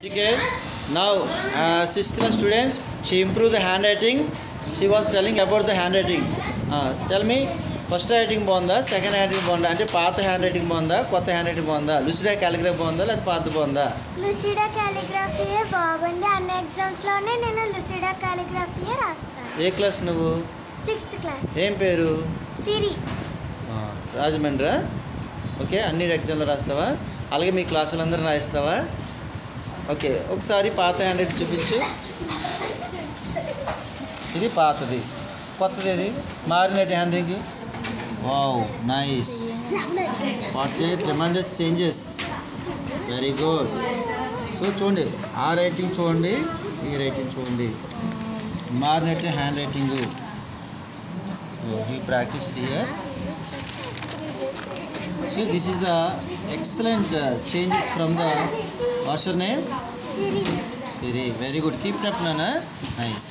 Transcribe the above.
Okay, now uh, sixth class students, she improved the handwriting. She was telling about the handwriting. Uh, tell me, first writing బాగుందా second hand బాగుందా అంటే పాత hand writing బాగుందా కొత్త hand writing బాగుందా లుసిడా క్యాలిగ్రాఫ్ బాగుందా లేదా పాత బాగుందా లుసిడా కాలిగ్రఫీయే బాగుంది అన్ని ఎగ్జామ్స్లోనే నేను లుసిడా కాలిగ్రఫీయే రాస్తాను ఏ క్లాస్ నువ్వు? సిక్స్త్ క్లాస్ ఏం పేరు? సిరి. రాజమండ్రా. ఓకే అన్ని ఎగ్జామ్లో రాస్తావా? అలాగే మీ క్లాసులు అందరూ రాయిస్తావా? ఓకే ఒకసారి పాత హ్యాండ్ రైటింగ్ చూపించు ఇది పాతది కొత్తది ఇది మారినట్టు handwriting wow nice what a tremendous changes very good so చూడండి ఆ రైటింగ్ చూడండి ఈ రైటింగ్ చూడండి మారినట్టు హ్యాండ్ రైటింగ్ ఈ practice here So this is a excellent uh, changes from the what's your name? Siri Siri. Very good. Keep it up, Nana. Nice.